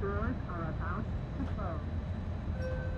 doors are about to fall.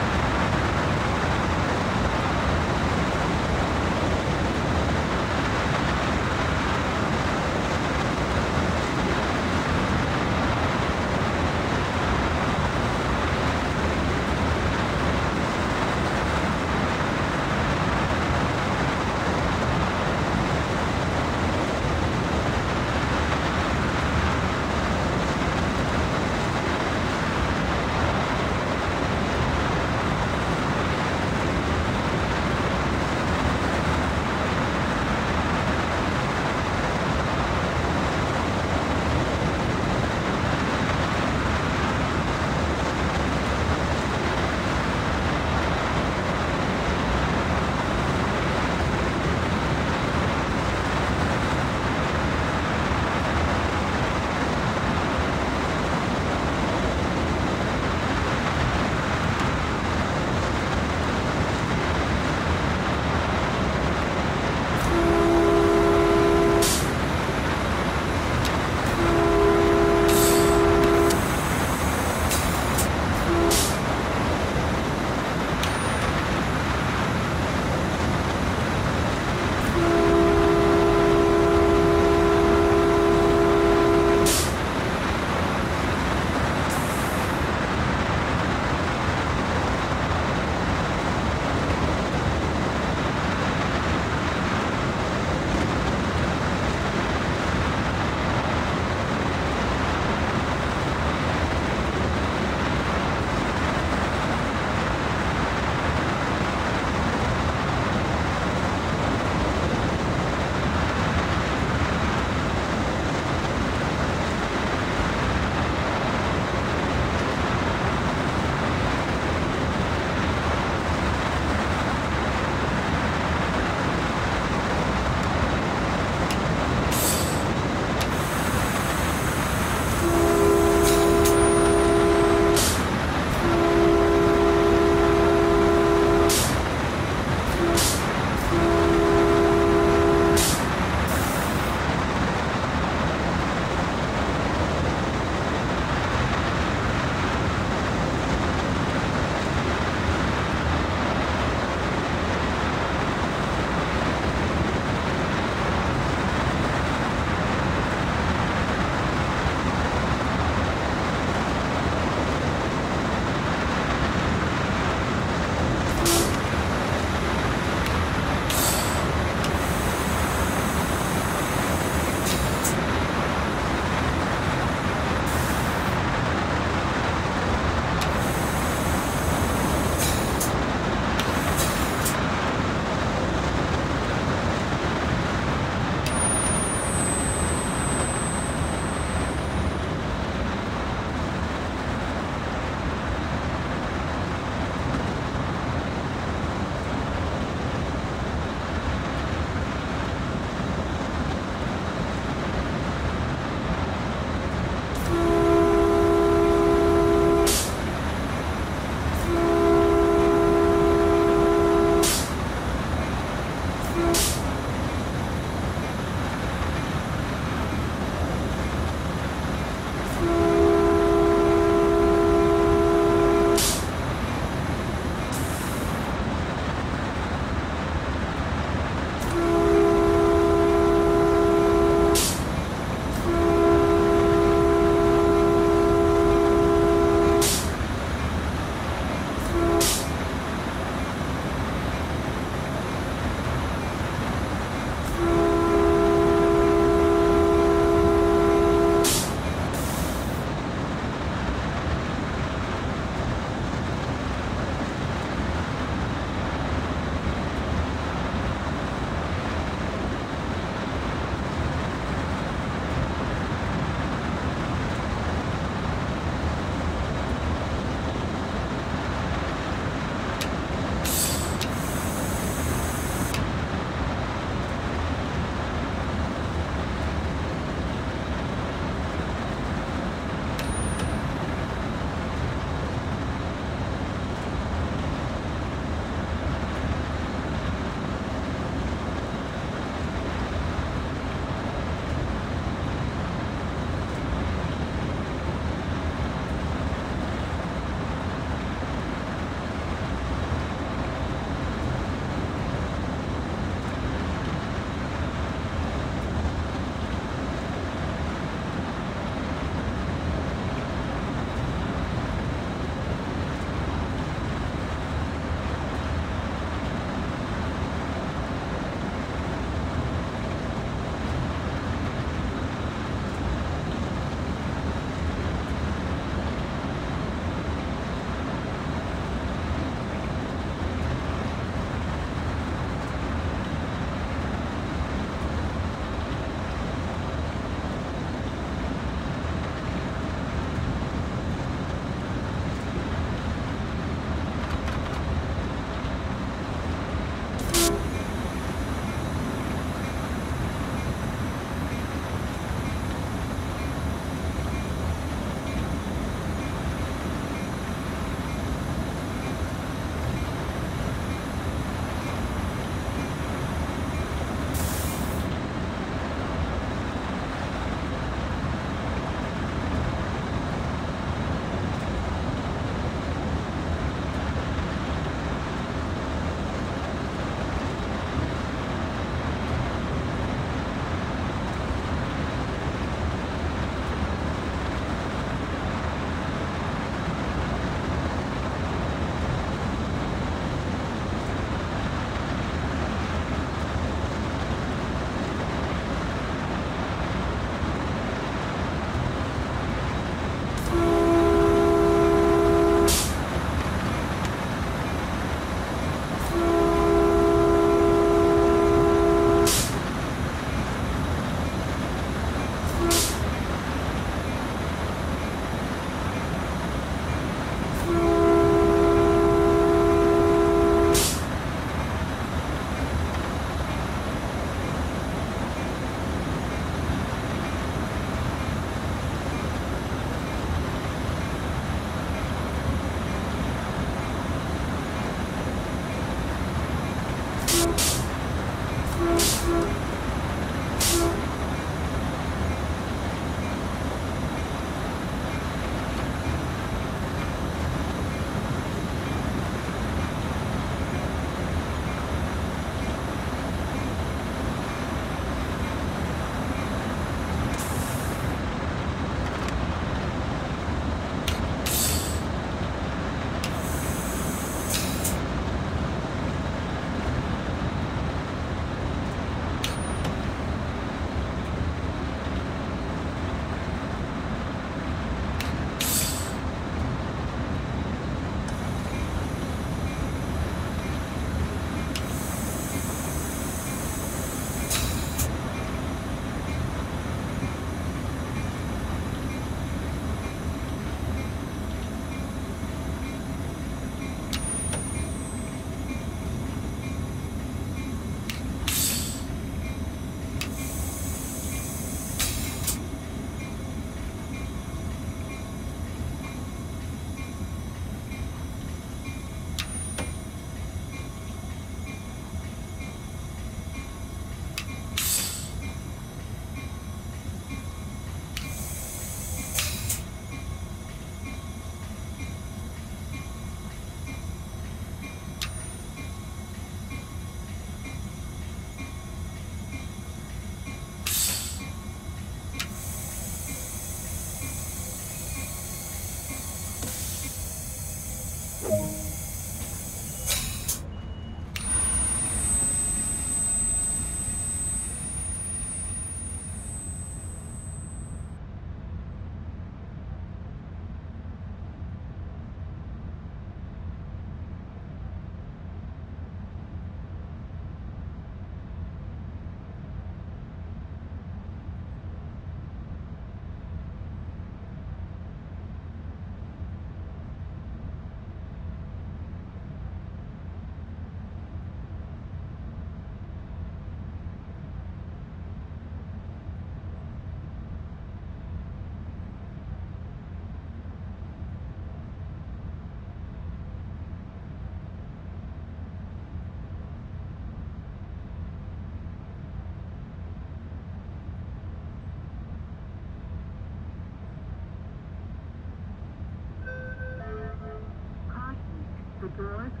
Doors